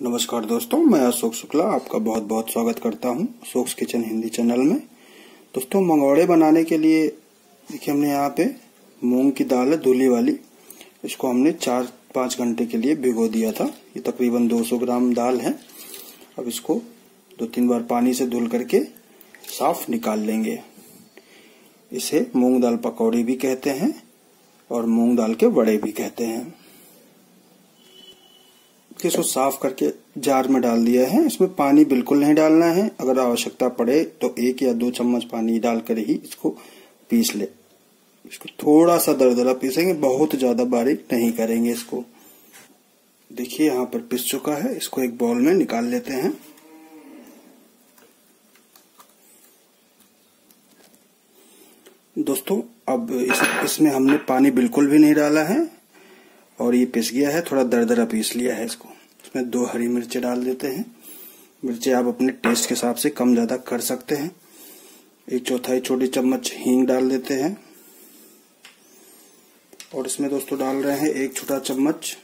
नमस्कार दोस्तों, मैं अशोक शुक्ला आपका बहुत बहुत स्वागत करता हूँ अशोक किचन हिंदी चैनल में। दोस्तों मंगौड़े बनाने के लिए देखिए हमने यहाँ पे मूंग की दाल है धुली वाली। इसको हमने चार, पाँच घंटे के लिए भिगो दिया था। ये तकरीबन 200 ग्राम दाल है। अब इसको दो तीन बार पानी से धुल करके साफ़ निकाल लेंगे। इसे मूंग दाल पकौड़ी भी कहते हैं और मूंग दाल के बड़े भी कहते हैं। इसको साफ़ करके जार में डाल दिया है। इसमें पानी बिल्कुल नहीं डालना है। अगर आवश्यकता पड़े तो एक या दो चम्मच पानी डालकर ही इसको पीस ले। इसको थोड़ा सा दरदरा पीसेंगे बहुत ज़्यादा बारीक नहीं करेंगे इसको। देखिए यहाँ पर पिस चुका है। इसको एक बॉल में निकाल लेते हैं। दोस्तों अब इस, इसमें हमने पानी बिल्कुल भी नहीं डाला है और ये पिस गया है। थोड़ा दरदरा पीस लिया है इसको। इसमें दो हरी मिर्ची डाल देते हैं। मिर्ची आप अपने टेस्ट के हिसाब से कम ज़्यादा कर सकते हैं। एक चौथाई छोटी चम्मच हींग डाल देते हैं। और इसमें दोस्तों डाल रहे हैं एक छोटा चम्मच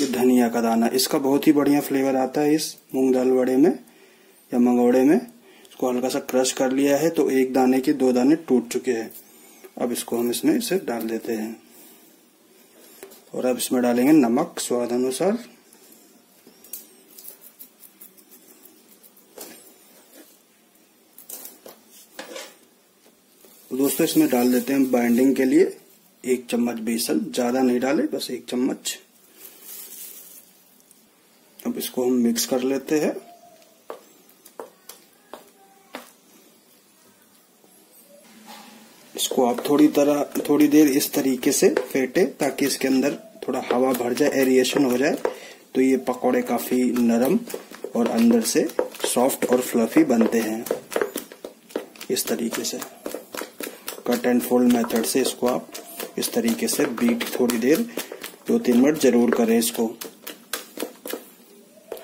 ये धनिया का दाना। इसका बहुत ही बढ़िया फ्लेवर आता है इस मूंग दाल वड़े में या मंगौड़े में। इसको हल्का सा क्रश कर लिया है तो एक दाने के दो दाने टूट चुके हैं। अब इसको हम इसमें इसे डाल देते हैं। और अब इसमें डालेंगे नमक स्वाद अनुसार। तो दोस्तों, इसमें डाल देते हैं बाइंडिंग के लिए एक चम्मच बेसन। ज़्यादा नहीं डाले, बस एक चम्मच। अब इसको हम मिक्स कर लेते हैं। इसको आप थोड़ी तरह, थोड़ी देर इस तरीके से फेंटे, ताकि इसके अंदर थोड़ा हवा भर जाए एरिएशन हो जाए। तो ये पकौड़े काफ़ी नरम और अंदर से सॉफ्ट और फ्लफी बनते हैं। इस तरीके से। कट एंड फोल्ड मेथड से इसको आप इस तरीके से बीट थोड़ी देर, दो तीन मिनट ज़रूर करें इसको।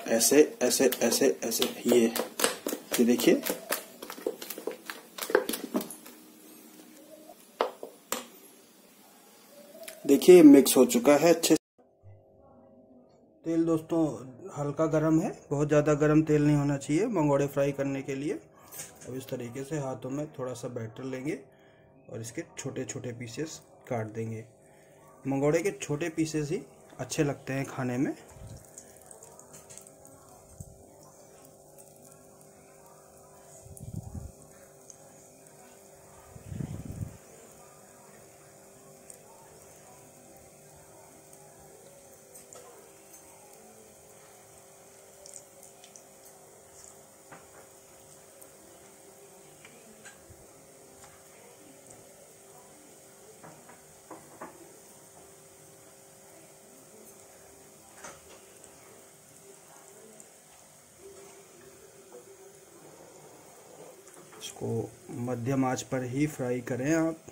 ऐसे ऐसे ऐसे ऐसे, ये ये देखिए। देखिए मिक्स हो चुका है, अच्छे तेल दोस्तों, हल्का गरम है, बहुत ज़्यादा गरम तेल नहीं होना चाहिए, मंगोड़े फ्राई करने के लिए। अब इस तरीके से हाथों में थोड़ा सा बैटर लेंगे। और इसके छोटे छोटे पीसेस काट देंगे। मंगोड़े के छोटे पीसेस ही अच्छे लगते हैं खाने में। इसको मध्यम आँच पर ही फ्राई करें आप।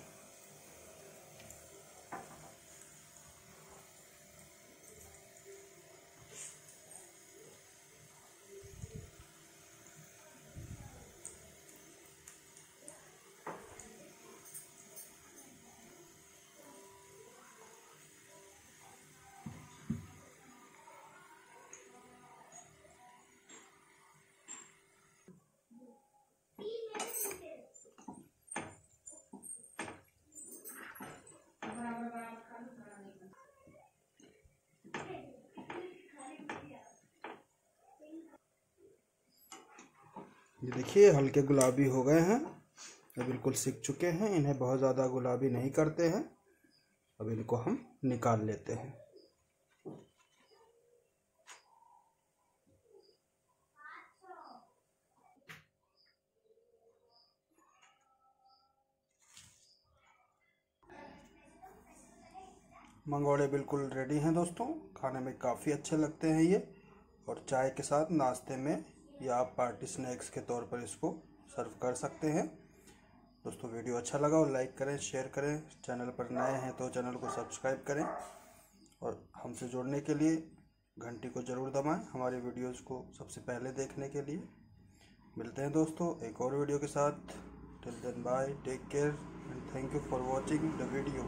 ये देखिए, हल्के गुलाबी हो गए हैं। ये बिल्कुल सीख चुके हैं, इन्हें बहुत ज़्यादा गुलाबी नहीं करते हैं। अब इनको हम निकाल लेते हैं। मंगोड़े बिल्कुल रेडी हैं दोस्तों। खाने में काफ़ी अच्छे लगते हैं ये। और चाय के साथ नाश्ते में या आप पार्टी स्नैक्स के तौर पर इसको सर्व कर सकते हैं। दोस्तों, वीडियो अच्छा लगा और लाइक करें, शेयर करें। चैनल पर नए हैं तो चैनल को सब्सक्राइब करें। और हमसे जुड़ने के लिए घंटी को ज़रूर दबाएँ हमारे वीडियोस को सबसे पहले देखने के लिए। मिलते हैं दोस्तों एक और वीडियो के साथ। Till then bye take care and thank you for watching the video